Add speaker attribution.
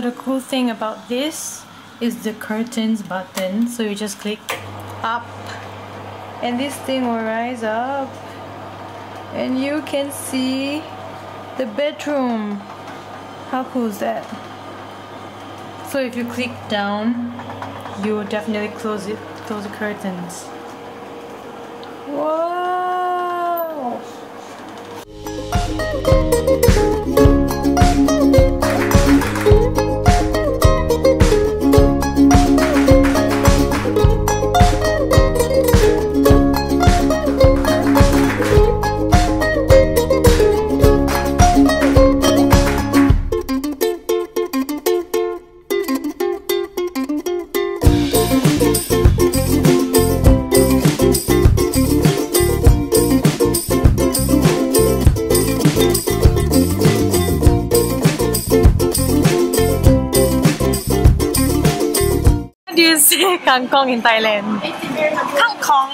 Speaker 1: So the cool thing about this is the curtains button. So you just click up and this thing will rise up and you can see the bedroom. How cool is that? So if you click down, you will definitely close it, close the curtains. Wow! Kangkong in Thailand? Kangkong.